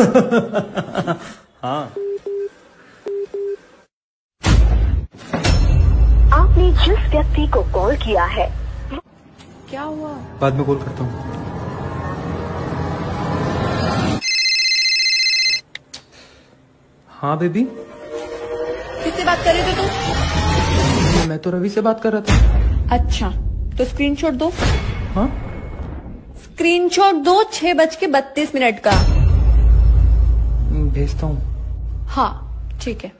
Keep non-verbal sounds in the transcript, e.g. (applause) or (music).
(laughs) हाँ। आपने जिस व्यक्ति को कॉल किया है क्या हुआ? बाद में कॉल करता हूँ। हाँ बेबी। किससे बात कर रहे थे तुम मैं तो रवि से बात कर रहा था। अच्छा तो स्क्रीनशॉट दो। हाँ? स्क्रीनशॉट दो छह बज के बत्तीस मिनट का। भेजता हूँ। हाँ ठीक है।